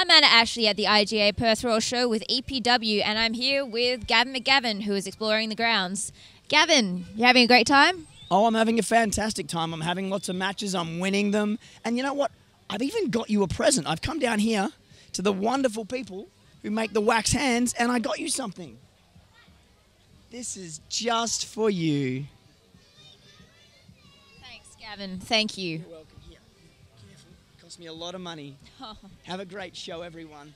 I'm Anna Ashley at the IGA Perth Royal Show with EPW, and I'm here with Gavin McGavin, who is exploring the grounds. Gavin, you having a great time? Oh, I'm having a fantastic time. I'm having lots of matches. I'm winning them. And you know what? I've even got you a present. I've come down here to the wonderful people who make the wax hands, and I got you something. This is just for you. Thanks, Gavin. Thank you. Cost me a lot of money. Have a great show, everyone.